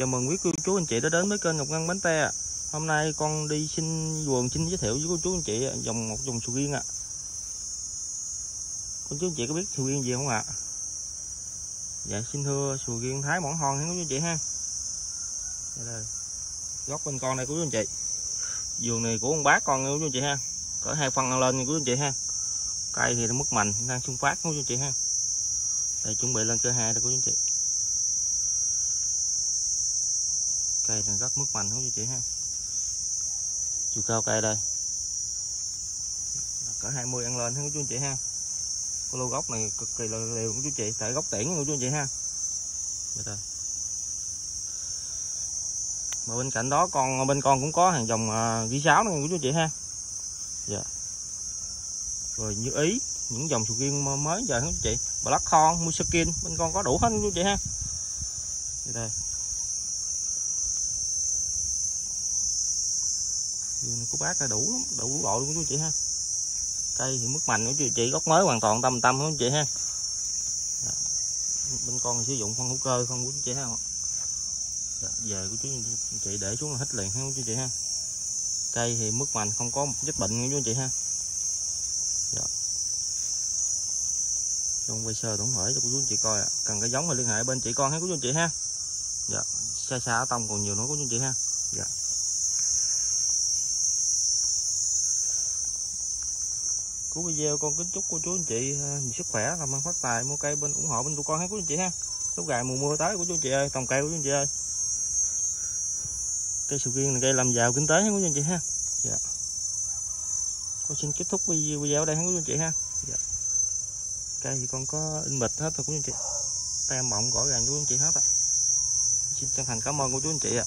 chào mừng quý cô chú anh chị đã đến với kênh Ngọc Ngân Bánh Te Hôm nay con đi xin vườn xin giới thiệu với cô chú anh chị dòng một dòng sầu riêng ạ. Cô chú anh chị có biết sầu riêng gì không ạ? Dạ xin thưa, sầu riêng Thái mỏng hòn cô chú anh chị ha. Đây Góc bên con đây cô chú anh chị. Vườn này của ông bác con cô chú anh chị ha. Cỡ hai phân lên cô chú anh chị ha. Cây thì nó mất mạnh đang xung phát cô chú anh chị ha. Đây, chuẩn bị lên cơ hai đây cô chú anh chị. Cây này rất mức mạnh không chị ha. Chiều cao cây đây. Cỡ 20 ăn lên không chú anh chị ha. Cái lô gốc này cực kỳ là đều của chú chị tại gốc tiễn của chú anh chị ha. Rồi mà bên cạnh đó con bên con cũng có hàng dòng uh, ghi sáo này của chú chị ha. Dạ. Rồi như ý những dòng sầu riêng mới giờ chú chị. Black con muskin bên con có đủ hết chú chị ha? Đây. Vườn của bác là đủ lắm, đủ đủ loại luôn chú chị ha. Cây thì mức mạnh của chú chị gốc mới hoàn toàn tâm tâm không chị ha. Đó. bên con thì sử dụng phân hữu cơ không của chú chị ha. Dạ, Đó. về của chú chị để xuống là hết liền ha, chú chị ha. Cây thì mức mạnh không có một chất bệnh của chú chị ha. Dạ. Đó. trong quay sơ tổng thể cho cô chú chị coi ạ. Cần cái giống là liên hệ bên chị con hay của chú chị ha. Dạ xa xa ở tông còn nhiều nữa của chú chị ha. Dạ. Của video con kính chúc cô chú anh chị à, nhiều sức khỏe làm ăn phát tài mua cây bên ủng hộ bên tụi con hết cô anh chị ha. Lúc gài mùa mưa tới của chú anh chị ơi trồng cây của chú anh chị ơi. Cây sầu riêng là cây làm giàu kinh tế hết của chú anh chị ha? Dạ. Con xin kết thúc video, video ở đây hết của chú anh chị ha? Dạ. cây thì con có in bịch hết rồi của chú anh chị. Tem mộng gõ gàng của chú anh chị hết ạ xin chân thành cảm ơn của chú anh chị ạ.